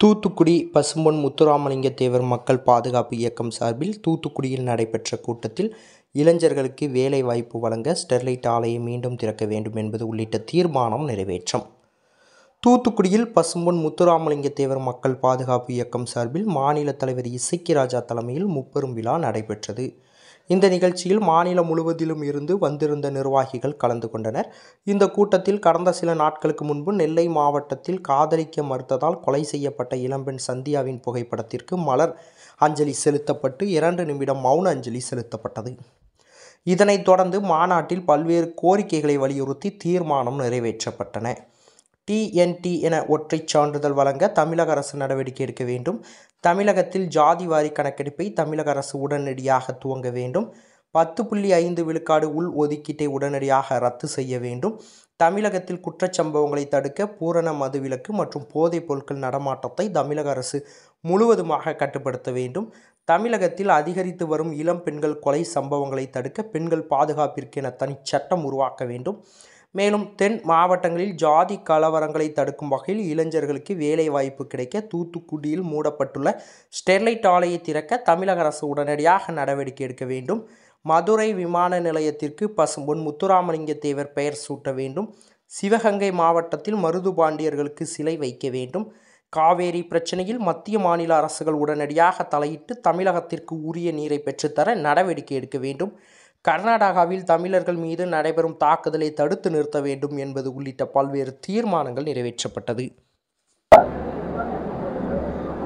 தூத்துக்குடி பசும்பொன் முத்துராமலிங்க தேவர் மக்கள் பாதுகாப்பு இயக்கம் சார்பில் தூத்துக்குடியில் நடைபெற்ற கூட்டத்தில் இளைஞர்களுக்கு வேலை வாய்ப்பு வழங்க ஸ்டெர்லைட் ஆலையை மீண்டும் திறக்க வேண்டும் என்பது உள்ளிட்ட தீர்மானம் நிறைவேற்றம். தூத்துக்குடியில் பசும்பொன் முத்துராமலிங்க தேவர் மக்கள் பாதுகாப்பு இயக்கம் சார்பில் மாநில தலைவர் இசக்கி ராஜா தலைமையில் முப்பெரும் விழா நடைபெற்றது. இந்த நிகழ்ச்சியில் மாநிலம் முழுவதிலும் இருந்து வந்திருந்த நிர்வாகிகள் கலந்து கொண்டனர். இந்த கூட்டத்தில் கடந்த சில நாட்களுக்கு முன்பு நெல்லை மாவட்டத்தில் காதலிக்க மறுத்ததால் கொலை செய்யப்பட்ட இளம்பெண் சந்தியாவின் புகைப்படத்திற்கு மலர் அஞ்சலி செலுத்தப்பட்டு இரண்டு நிமிடம் மௌன அஞ்சலி செலுத்தப்பட்டது. இதனைத் தொடர்ந்து மாநாட்டில் பல்வேறு கோரிக்கைகளை வலியுறுத்தி தீர்மானம் நிறைவேற்றப்பட்டன. டிஎன்டி என ஒற்றைச் சான்றிதழ் வழங்க தமிழக அரசு நடவடிக்கை எடுக்க வேண்டும். தமிழகத்தில் ஜாதி வாரி கணக்கெடுப்பை தமிழக அரசு உடனடியாக துவங்க வேண்டும். பத்து புள்ளி ஐந்து விழுக்காடு உள் ஒதுக்கீட்டை உடனடியாக ரத்து செய்ய வேண்டும். தமிழகத்தில் குற்றச்சம்பவங்களை தடுக்க பூரண மதுவிலக்கு மற்றும் போதைப் பொருட்கள் நடமாட்டத்தை தமிழக அரசு முழுவதுமாக கட்டுப்படுத்த வேண்டும். தமிழகத்தில் அதிகரித்து வரும் இளம் பெண்கள் கொலை சம்பவங்களை தடுக்க பெண்கள் பாதுகாப்பிற்கு தனி சட்டம் உருவாக்க வேண்டும். மேலும் தென் மாவட்டங்களில் ஜாதி கலவரங்களை தடுக்கும் வகையில் இளைஞர்களுக்கு வேலை வாய்ப்பு கிடைக்க தூத்துக்குடியில் மூடப்பட்டுள்ள ஸ்டெர்லைட் ஆலையை திறக்க தமிழக அரசு உடனடியாக நடவடிக்கை எடுக்க வேண்டும். மதுரை விமான நிலையத்திற்கு பசும்பொன் முத்துராமலிங்க தேவர் பெயர் சூட்ட வேண்டும். சிவகங்கை மாவட்டத்தில் மருது பாண்டியர்களுக்கு சிலை வைக்க வேண்டும். காவேரி பிரச்சனையில் மத்திய மாநில அரசுகள் உடனடியாக தலையிட்டு தமிழகத்திற்கு உரிய நீரை பெற்றுத்தர நடவடிக்கை எடுக்க வேண்டும். கர்நாடகாவில் தமிழர்கள் மீது நடைபெறும் தாக்குதலை தடுத்து நிறுத்த வேண்டும் என்பது உள்ளிட்ட பல்வேறு தீர்மானங்கள் நிறைவேற்றப்பட்டது.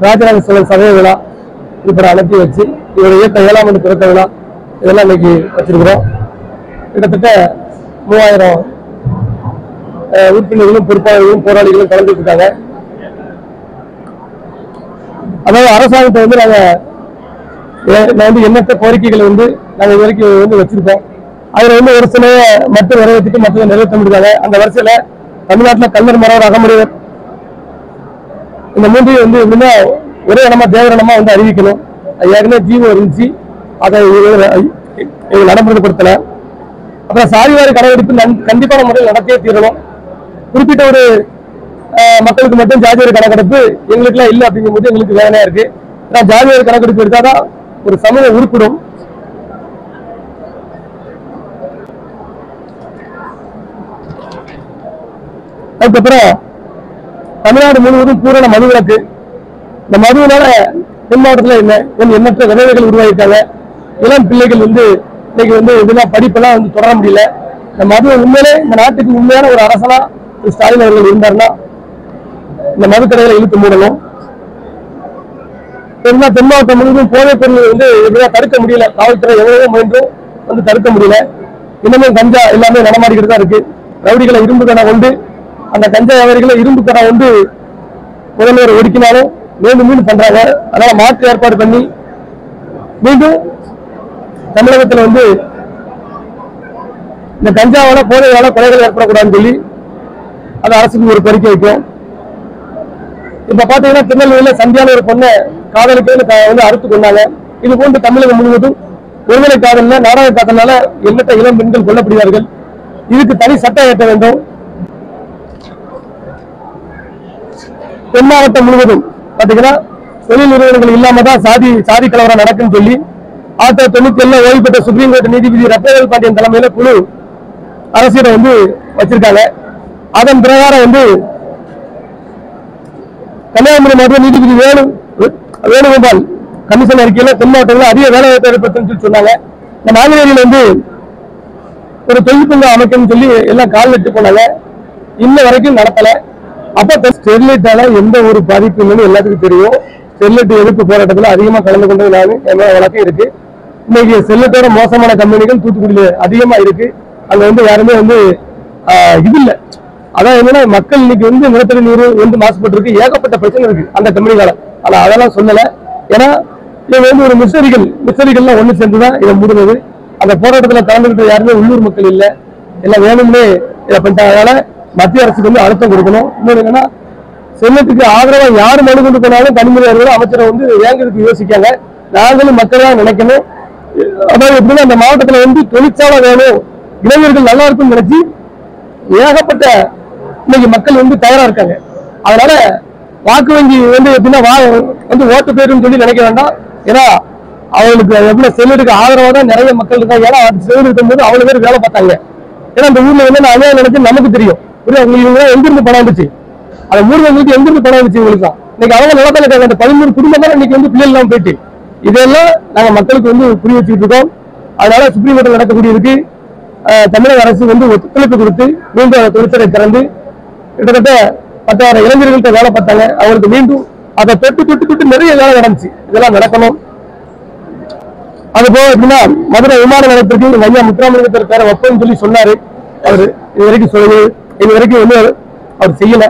ராஜராஜ சோழன் சதய விழா இப்படி அனுப்பி வச்சு இவருடைய இயக்க ஏழாம் ஆண்டு பிறந்த விழா இதெல்லாம் இன்னைக்கு வச்சிருக்கிறோம். கிட்டத்தட்ட மூவாயிரம் உறுப்பினர்களும் பொறுப்பாளர்களும் போராளிகளும் கலந்துட்டு இருக்காங்க. அதாவது அரசாங்கத்தை வந்து நாங்கள் நான் வந்து எண்ணற்ற கோரிக்கைகளை வந்து நாங்க இது வரைக்கும் வந்து வச்சிருக்கோம். அதில் வந்து ஒரு சில மற்ற நிறைவேற்றிட்டு மற்ற நிறைவேற்ற முடியாங்க அந்த வரிசையில தமிழ்நாட்டுல கல்லர் மரவர் அகமுடையவர் இந்த மூன்றையும் வந்து எப்படின்னா ஒரே இடமா தேவரணமா வந்து அறிவிக்கணும். அது ஏற்கனவே ஜீவோ இருந்துச்சு. அதை நடைமுறைப்படுத்தலை இவங்க நடைமுறைப்படுத்தல. அப்புறம் சாதிவாரி கணக்கெடுப்பு நன்- கண்டிப்பான முறையில் நடத்தியே தீரணும். குறிப்பிட்ட ஒரு மக்களுக்கு மட்டும் ஜாதிவாரி கணக்கெடுப்பு எங்களுக்குலாம் இல்லை அப்படிங்கும்போது எங்களுக்கு வேதனையாக இருக்கு. ஏன்னா ஜாதிவாரி கணக்கெடுப்பு எடுத்தாதான் ஒரு சமூக உறுப்பிடும். அதுக்கப்புறம் தமிழ்நாடு முழுவதும் பூரண மதுவிலக்கு இந்த மதுவினால தென் மாவட்டத்தில் என்ன என் எண்ணற்ற விளைவுகள் உருவாகியிருக்காங்க. இளம் பிள்ளைகள் வந்து இன்னைக்கு வந்து இதெல்லாம் படிப்பெல்லாம் வந்து தொடர முடியல. இந்த மது உண்மையிலே இந்த நாட்டுக்கு உண்மையான ஒரு அரசனா ஸ்டாலின் அவர்கள் இருந்தாருன்னா இந்த மதுக்கடைகளை இழுத்து மூடணும். தென் தென் மாவட்டம் முழுவதும் போதைப் பொருள் வந்து எப்படியா தடுக்க முடியல. காவல்துறை எவ்வளவோ முயன்றும் வந்து தடுக்க முடியல. இன்னமும் கஞ்சா எல்லாமே நடமாடிக்கிட்டு தான் இருக்கு. ரவுடிகளை இரும்பு கடை கொண்டு அந்த கஞ்சா வியாபாரிகளை இரும்பு கடை வந்து முதல்வர் ஒடுக்கினாலும் மீண்டும் மீண்டும் பண்றாங்க. அதனால மாற்று ஏற்பாடு பண்ணி மீண்டும் தமிழகத்தில் வந்து இந்த கஞ்சாவால போதையால கொலைகள் ஏற்படக்கூடாதுன்னு சொல்லி அது அரசுக்கு ஒரு கோரிக்கை வைக்கும் இப்ப பாத்தீங்கன்னா திருநெல்வேலியில சந்தியான ஒரு பொண்ணை காதலுக்கு வந்து அறுத்து கொண்டாங்க. இது போன்று தமிழகம் முழுவதும் ஒருவரை காதல்ல நாடக காதல்னால எண்ணற்ற இளம் பெண்கள் கொல்லப்படுகிறார்கள். இதுக்கு தனி சட்டம் ஏற்ற வேண்டும். தென் மாவட்டம் முழுவதும் பாத்தீங்கன்னா தொழில் நிறுவனங்கள் இல்லாம தான் சாதி சாதி கலவரம் நடக்குன்னு சொல்லி ஆயிரத்தி தொள்ளாயிரத்தி தொண்ணூத்தி ஏழுல ஓய்வு பெற்ற சுப்ரீம் கோர்ட் நீதிபதி ரத்தவேல் பாண்டியன் தலைமையில குழு அரசியலை வந்து வச்சிருக்காங்க. அதன் பிரகாரம் வந்து கன்னியாகுமரி மாவட்ட நீதிபதி வேணும் வேணுகோபால் கமிஷன் அறிக்கையில தென் மாவட்டத்தில் அதிக வேலை வாய்ப்பு ஏற்படுத்தும் சொல்லி சொன்னாங்க. இந்த நாங்குநேரியில் வந்து ஒரு தொழில்நுட்பம் அமைக்கணும்னு சொல்லி எல்லாம் கால் நட்டு போனாங்க. இன்ன வரைக்கும் நடத்தலை. அப்போ ஸ்டெர்லைட்டால எந்த ஒரு பாதிப்பு இல்லைன்னு எல்லாத்துக்கும் தெரியும். ஸ்டெர்லைட் எதிர்ப்பு போராட்டத்தில் அதிகமா கலந்து கொண்டது நான் என் வழக்கம் இருக்கு. இன்னைக்கு ஸ்டெர்லைட்டோட மோசமான கம்பெனிகள் தூத்துக்குடியில் அதிகமா இருக்கு. அங்க வந்து யாருமே வந்து ஆஹ், இது இல்ல. அதான் என்னன்னா மக்கள் இன்னைக்கு வந்து நிலத்தடி நீர் வந்து மாசுபட்டு இருக்கு ஏகப்பட்ட பிரச்சனை இருக்கு அந்த கம்பெனிகால ஆனா அதெல்லாம் சொல்லலை. ஏன்னா இவங்க வந்து ஒரு மிஸ்டரிகள் மிஸ்டரிகள்லாம் சேர்ந்து தான் இதை முடிந்தது அந்த போராட்டத்தில் கலந்துக்கிட்ட யாருமே உள்ளூர் மக்கள் இல்லை. எல்லாம் வேணும்னே இதை பண்ணிட்டாங்க. மத்திய அரசுக்கு வந்து அழுத்தம் கொடுக்கணும். இன்னொன்று என்னன்னா செல்லத்துக்கு ஆதரவா யார் மனு கொண்டு போனாலும் கனிமொழி அமைச்சரை வந்து ஏங்கிறதுக்கு யோசிக்காங்க. நாங்களும் மக்கள் தான் நினைக்கணும். அதாவது எப்படின்னா அந்த மாவட்டத்துல வந்து தொழிற்சாலை வேணும். இளைஞர்கள் நல்லா இருக்கும்னு நினைச்சு ஏகப்பட்ட இன்னைக்கு மக்கள் வந்து தயாரா இருக்காங்க. அதனால வாக்கு வங்கி வந்து எப்படின்னா வா வந்து ஓட்டு போயிடும் சொல்லி நினைக்க வேண்டாம். ஏன்னா அவங்களுக்கு எவ்வளவு செல்லுக்கு ஆதரவாக தான் நிறைய மக்கள் இருக்காங்க. ஏன்னா அது செல்லு இருக்கும்போது அவ்வளவு பேர் வேலை பார்த்தாங்க. ஏன்னா அந்த ஊர்ல என்ன அநியாயம் நினைச்சு நமக்கு தெரியும். புரியுதா? உங்களுக்கு எங்கிருந்து பணம் வந்துச்சு? அந்த மூர்வங்களுக்கு எங்கிருந்து பணம் வந்துச்சு உங்களுக்கு தான் இன்னைக்கு அவங்க நிலத்தில் இருக்காங்க. அந்த பதிமூணு குடும்பம் தான் இன்னைக்கு வந்து பிள்ளைகள் எல்லாம் போயிட்டு. இதெல்லாம் நாங்க மக்களுக்கு வந்து புரிய வச்சுக்கிட்டு இருக்கோம். அதனால சுப்ரீம் கோர்ட்டில் நடக்கக்கூடியதுக்கு தமிழக அரசு வந்து ஒத்துழைப்பு கொடுத்து மீண்டும் தொழிற்சாலை திறந்து கிட்டத்தட்ட பத்தாயிரம் இளைஞர்கள்ட்ட வேலை பார்த்தாங்க. அவங்களுக்கு மீண்டும் அதை தொட்டு தொட்டு தொட்டு நிறைய வேலை நடந்துச்சு. இதெல்லாம் நடக்கணும். அது போக எப்படின்னா மதுரை விமான நிலையத்திற்கு எங்க ஐயா முத்துராமலிங்கத்தர் பேரை வைப்போம்னு சொல்லி சொன்னாரு. அவரு இது வரைக்கும் சொல்லு இது வரைக்கும் வந்து அவர் செய்யல.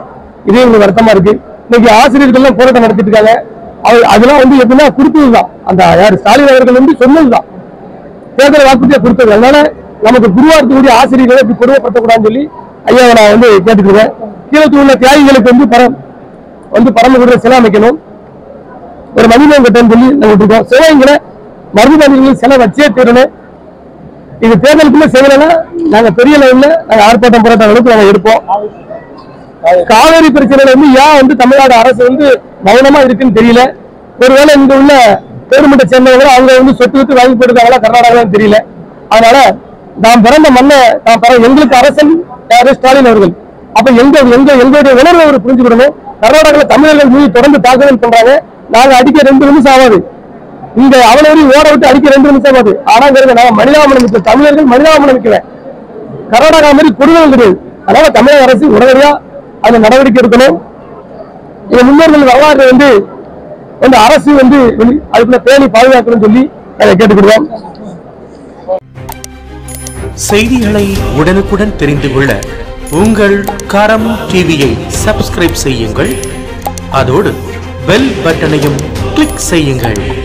இதே எங்களுக்கு வருத்தமா இருக்கு. இன்னைக்கு ஆசிரியர்கள் எல்லாம் போராட்டம் நடத்திட்டு இருக்காங்க. அவர் அதெல்லாம் வந்து எப்படின்னா கொடுத்ததுதான். அந்த யார் ஸ்டாலின் அவர்கள் வந்து சொன்னதுதான். தேர்தல் வாக்குறுதியா கொடுத்தது. அதனால நமக்கு குருவா இருக்கக்கூடிய ஆசிரியர்களை இப்படி கொடுமைப்படுத்தக்கூடாதுன்னு சொல்லி ஐயாவை நான் வந்து கேட்டுக்கிறேன் கீழத்து உள்ள தியாகிகளுக்கு வந்து பரம் வந்து பரமகுடிர சிலை அமைக்கணும். ஒரு மதிமம் கட்டணும் சொல்லி நாங்க இருக்கோம் சிவகங்களை மருதுபாண்டிகளுக்கு சிலை வச்சே தீரணும். இது தேர்தலுக்குள்ள செய்யலைன்னா நாங்க பெரிய லெவல்ல நாங்க ஆர்ப்பாட்டம் போராட்டம் அளவுக்கு நாங்க எடுப்போம். காவேரி பிரச்சனையில வந்து ஏன் வந்து தமிழ்நாடு அரசு வந்து மௌனமா இருக்குன்னு தெரியல. ஒருவேளை இங்க உள்ள பேருமட்ட சேர்ந்தவங்க அவங்க வந்து சொத்து வித்து வாங்கி போயிருக்காங்களா கர்நாடகாவும் தெரியல. அதனால நாம் பிறந்த மண்ணை நாம் எங்களுக்கு அரசன் யாரு? ஸ்டாலின் அவர்கள். அப்ப எங்க எங்க எங்களுடைய உணர்வை அவர் புரிஞ்சுக்கிடணும் கர்நாடகால தமிழர்கள் மீது தொடர்ந்து தாக்குதல் பண்றாங்க. நாங்க அடிக்க ரெண்டு நிமிஷம் ஆகாது. இந்த அவளவரி ஓட விட்டு அடிக்க ரெண்டு நிமிஷம் ஆகாது. ஆனா இங்க நாங்க மனிதாபனம் மிக்க தமிழர்கள் மனிதாபனம் மிக்கல கர்நாடகா மாதிரி கொடுதல் கிடையாது. அதனால தமிழக அரசு உடனடியா அந்த நடவடிக்கை எடுக்கணும். எங்க முன்னோர்கள் வரலாறு வந்து வந்து அரசு வந்து அதுக்குள்ள பேணி பாதுகாக்கணும்னு சொல்லி அதை கேட்டுக்கிடுவோம். செய்திகளை உடனுக்குடன் தெரிந்து கொள்ள உங்கள் கரம் டிவியை சப்ஸ்கிரைப் செய்யுங்கள். அதோடு பெல் பட்டனையும் கிளிக் செய்யுங்கள்.